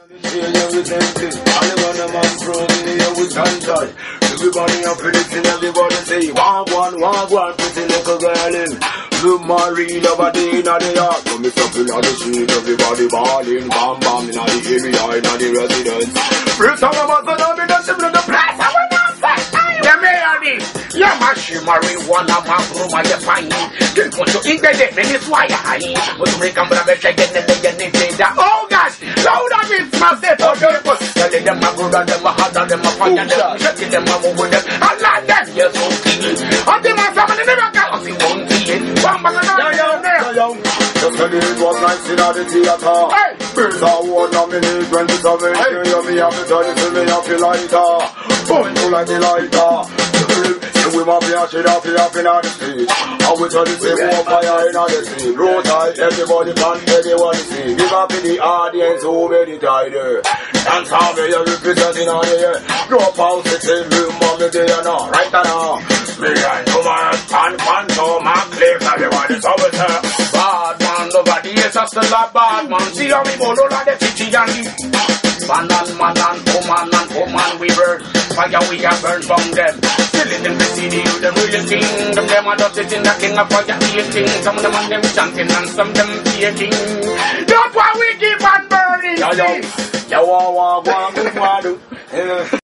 Everybody up predicting, everybody say, walk one, walk one, pretty little girl in. Blue Marie, nobody in the yard. Come me up in the street, everybody balling, bam bam in the area, in the residence. First time I'm out of the in the place, I will not say, The mayor ya mashi marijuana mabruma ya fine Kinkonto ingede ne swaya hai Musuri kambra be shege ne ne ya ne teda Oh gosh them brother them my hard them my fire them Shake them my move them I like that yes okay On the man sama ne never got on the one thing na na na Just tell you it was nice in the theater. Hey. Birds are one nominate when it's a hey. You me have to tell you to me have to lighter. Going through like the lighter. Yeah, we must be a shit off, off in the street. I will tell you, say, more fire in the street. Road tight, everybody can, everyone see. Give up in the audience who made it tighter. Dance how me, you representing all the year. Drop out, sit in room, mommy, they are not. Right now. Me and no man, pan, pan, so my clips, everyone is over there. Bad man, nobody is still a bad man. See how we bolo like the chichi and the Man and man and woman and woman. Fire we have burn from them. Still in the city, you them really king. Them them are just sitting the king of fire eating. Some of them and them chanting and some them baking. That's why we keep on burning. Yo, yo, yo, wa, wa, wa, wa, do.